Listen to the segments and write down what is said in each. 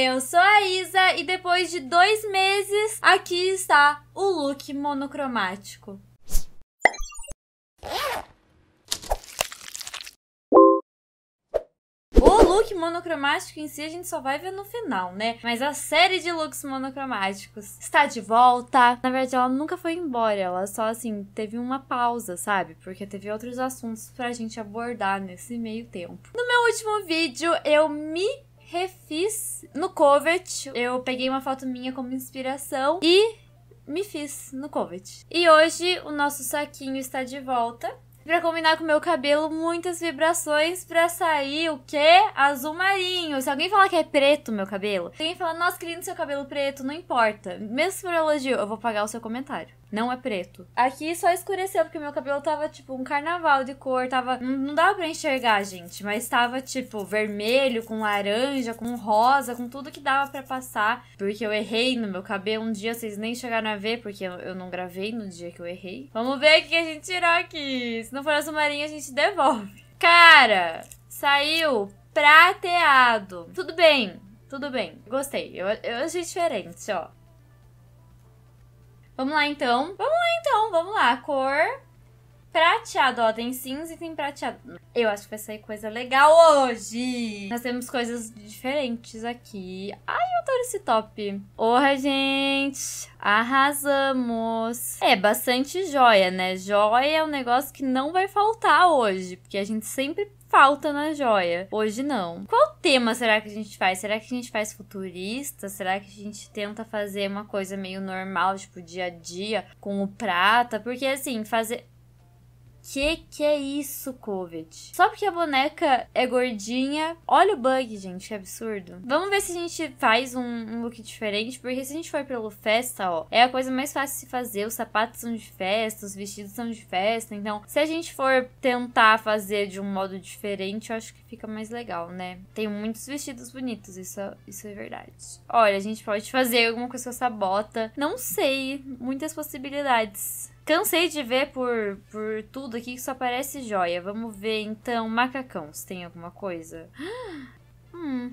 Eu sou a Isa e depois de dois meses, aqui está o look monocromático. O look monocromático em si a gente só vai ver no final, né? Mas a série de looks monocromáticos está de volta. Na verdade, ela nunca foi embora, ela só assim teve uma pausa, sabe? Porque teve outros assuntos pra gente abordar nesse meio tempo. No meu último vídeo, eu me refiz no Covet. Eu peguei uma foto minha como inspiração e me fiz no Covet. E hoje o nosso saquinho está de volta. Pra combinar com o meu cabelo, muitas vibrações pra sair o quê? Azul marinho. Se alguém falar que é preto meu cabelo, se alguém falar, nossa, que lindo seu cabelo preto, não importa. Mesmo se for elogio, eu vou pagar o seu comentário. Não é preto. Aqui só escureceu, porque meu cabelo tava, tipo, um carnaval de cor. Tava. Não dava pra enxergar, gente. Mas tava, tipo, vermelho, com laranja, com rosa, com tudo que dava para passar. Porque eu errei no meu cabelo. Um dia vocês nem chegaram a ver, porque eu não gravei no dia que eu errei. Vamos ver o que a gente tirou aqui. Se não for azul marinho, a gente devolve. Cara, saiu prateado. Tudo bem, tudo bem. Gostei. Eu, eu achei diferente, ó. Vamos lá, então. Vamos lá, então. Vamos lá. Cor prateado. Ó, tem cinza e tem prateado. Eu acho que vai sair coisa legal hoje. Nós temos coisas diferentes aqui. Ai, eu adoro esse top. Porra, gente. Arrasamos. É, bastante joia, né? Joia é um negócio que não vai faltar hoje. Porque a gente sempre falta na joia. Hoje não. Qual tema será que a gente faz? Será que a gente faz futurista? Será que a gente tenta fazer uma coisa meio normal, tipo dia a dia, com o prata? Porque assim, fazer que que é isso, Covid? Só porque a boneca é gordinha. Olha o bug, gente, que absurdo. Vamos ver se a gente faz um, um, look diferente, porque se a gente for pelo festa, ó, é a coisa mais fácil de se fazer. Os sapatos são de festa, os vestidos são de festa. Então, se a gente for tentar fazer de um modo diferente, eu acho que fica mais legal, né? Tem muitos vestidos bonitos, isso, isso é verdade. Olha, a gente pode fazer alguma coisa com essa bota. Não sei, muitas possibilidades. Cansei de ver por, por tudo aqui que só parece joia. Vamos ver então, macacão, se tem alguma coisa. Hum.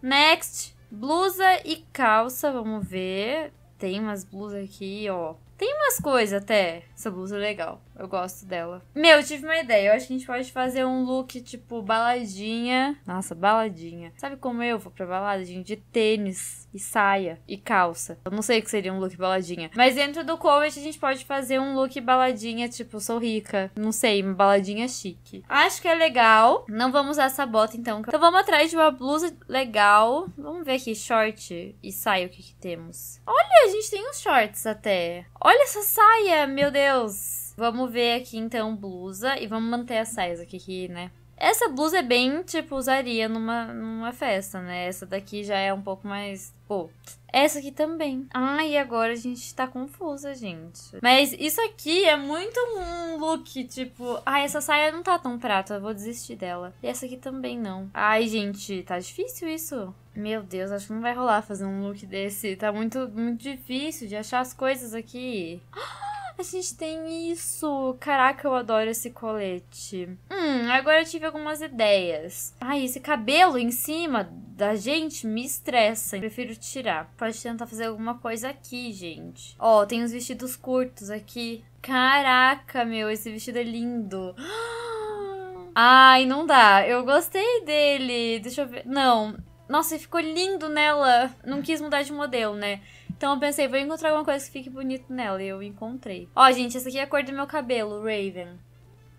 Next, blusa e calça, vamos ver. Tem umas blusas aqui, ó. Tem umas coisas até. Essa blusa é legal. Eu gosto dela. Meu, eu tive uma ideia. Eu acho que a gente pode fazer um look tipo baladinha. Nossa, baladinha. Sabe como eu vou pra baladinha? De tênis e saia e calça. Eu não sei o que seria um look baladinha. Mas dentro do Covet a gente pode fazer um look baladinha, tipo, sou rica. Não sei, uma baladinha chique. Acho que é legal. Não vamos usar essa bota então. Então vamos atrás de uma blusa legal. Vamos ver aqui, short e saia, o que que temos. Olha, a gente tem uns shorts até. Olha essa saia, meu Deus. Vamos ver aqui então blusa e vamos manter as saias aqui, aqui, né? Essa blusa é bem, tipo, usaria numa, numa festa, né? Essa daqui já é um pouco mais. Pô. Essa aqui também. Ah, e agora a gente tá confusa, gente. Mas isso aqui é muito um look, tipo. Ah, essa saia não tá tão prata, eu vou desistir dela. E essa aqui também não. Ai, gente, tá difícil isso. Meu Deus, acho que não vai rolar fazer um look desse. Tá muito, muito difícil de achar as coisas aqui. Ah! A gente tem isso. Caraca, eu adoro esse colete. Hum, agora eu tive algumas ideias. Ai, esse cabelo em cima da gente me estressa. Prefiro tirar. Pode tentar fazer alguma coisa aqui, gente. Ó, tem os vestidos curtos aqui. Caraca, meu, esse vestido é lindo. Ai, não dá. Eu gostei dele. Deixa eu ver. Não. Nossa, ficou lindo nela. Não quis mudar de modelo, né? Então eu pensei, vou encontrar alguma coisa que fique bonito nela. E eu encontrei. Ó, gente, essa aqui é a cor do meu cabelo, Raven.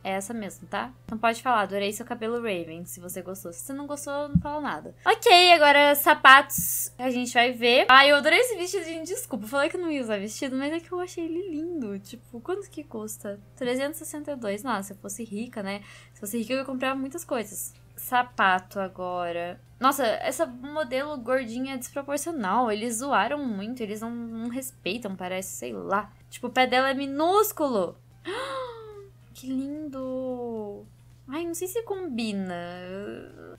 É essa mesmo, tá? Então pode falar, adorei seu cabelo Raven, se você gostou. Se você não gostou, não fala nada. Ok, agora sapatos a gente vai ver. Ah, eu adorei esse vestido, gente, desculpa. Falei que não ia usar vestido, mas é que eu achei ele lindo. Tipo, quanto que custa? 362. Nossa, se eu fosse rica, né? Se fosse rica, eu ia comprar muitas coisas. Sapato agora. Nossa, essa modelo gordinha é desproporcional. Eles zoaram muito, eles não, não respeitam, parece, sei lá. Tipo, o pé dela é minúsculo. Que lindo! Ai, não sei se combina.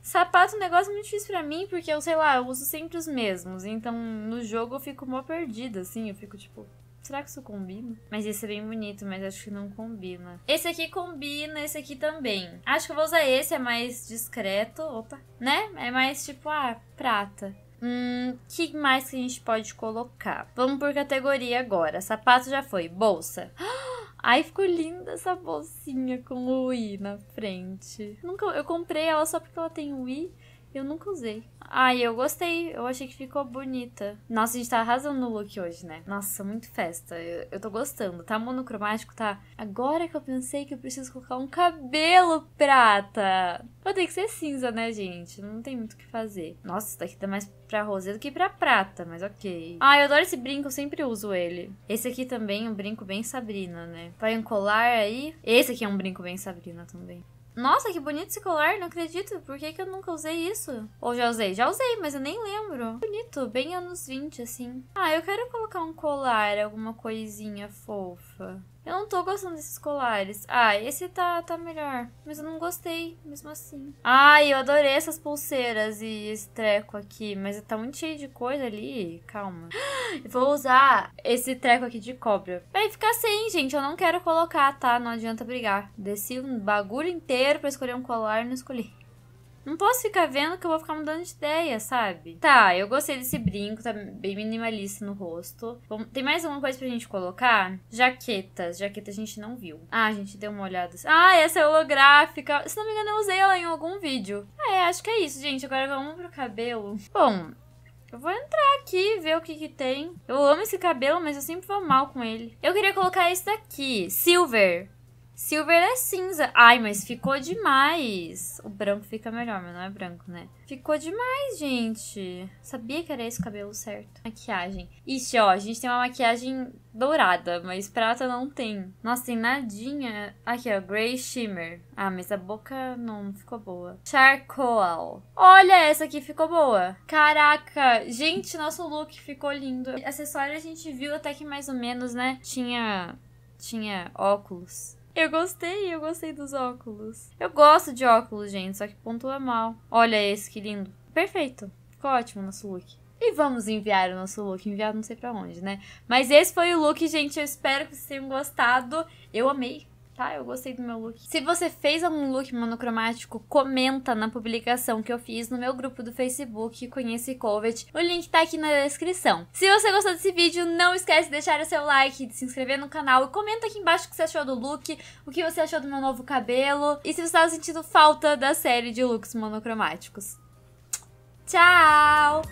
Sapato é um negócio muito difícil pra mim, porque eu, sei lá, eu uso sempre os mesmos. Então, no jogo eu fico mó perdida, assim. Eu fico tipo, Será que isso combina? Mas esse é bem bonito, mas acho que não combina. Esse aqui combina, esse aqui também. Acho que eu vou usar esse, é mais discreto. Opa, né? É mais tipo, ah, prata. Hum, que mais que a gente pode colocar? Vamos por categoria agora. Sapato já foi. Bolsa. Ai, ficou linda essa bolsinha com o i na frente. Nunca, eu comprei ela só porque ela tem o i. Eu nunca usei. Ai, eu gostei. Eu achei que ficou bonita. Nossa, a gente tá arrasando no look hoje, né? Nossa, muito festa. Eu, eu tô gostando. Tá monocromático, tá? Agora que eu pensei que eu preciso colocar um cabelo prata. Vai ter que ser cinza, né, gente? Não tem muito o que fazer. Nossa, isso daqui tá mais pra rosé do que pra prata, mas ok. Ah, eu adoro esse brinco, eu sempre uso ele. Esse aqui também um brinco bem Sabrina, né? Vai um colar aí. Esse aqui é um brinco bem Sabrina também. Nossa, que bonito esse colar, não acredito. Por que, que eu nunca usei isso? Ou já usei? Já usei, mas eu nem lembro. Bonito, bem anos 20, assim. Ah, eu quero colocar um colar, alguma coisinha fofa. Eu não tô gostando desses colares. Ah, esse tá, tá melhor. Mas eu não gostei, mesmo assim. Ai, eu adorei essas pulseiras e esse treco aqui. Mas tá muito cheio de coisa ali. Calma. Vou usar esse treco aqui de cobra. Vai ficar sem, gente. Eu não quero colocar, tá? Não adianta brigar. Desci um bagulho inteiro pra escolher um colar e não escolhi. Não posso ficar vendo que eu vou ficar mudando de ideia, sabe? Tá, eu gostei desse brinco, tá bem minimalista no rosto. Bom, tem mais alguma coisa pra gente colocar? Jaquetas. Jaqueta a gente não viu. Ah, a gente deu uma olhada. Ah, essa é holográfica. Se não me engano, eu usei ela em algum vídeo. Ah, é, acho que é isso, gente. Agora vamos pro cabelo. Bom, eu vou entrar aqui ver o que que tem. Eu amo esse cabelo, mas eu sempre vou mal com ele. Eu queria colocar esse daqui, Silver. Silver é cinza. Ai, mas ficou demais. O branco fica melhor, mas não é branco, né? Ficou demais, gente. Sabia que era esse o cabelo certo. Maquiagem. Ixi, ó, a gente tem uma maquiagem dourada, mas prata não tem. Nossa, tem nadinha. Aqui, ó, Grey Shimmer. Ah, mas a boca não ficou boa. Charcoal. Olha, essa aqui ficou boa. Caraca, gente, nosso look ficou lindo. Acessório a gente viu até que mais ou menos, né? Tinha, tinha óculos. Eu gostei, eu gostei dos óculos. Eu gosto de óculos, gente, só que pontua mal. Olha esse, que lindo. Perfeito. Ficou ótimo o nosso look. E vamos enviar o nosso look. Enviar não sei pra onde, né? Mas esse foi o look, gente. Eu espero que vocês tenham gostado. Eu amei tá? Eu gostei do meu look. Se você fez algum look monocromático, comenta na publicação que eu fiz no meu grupo do Facebook Conhece Covet. O link tá aqui na descrição. Se você gostou desse vídeo, não esquece de deixar o seu like, de se inscrever no canal e comenta aqui embaixo o que você achou do look, o que você achou do meu novo cabelo e se você estava sentindo falta da série de looks monocromáticos. Tchau!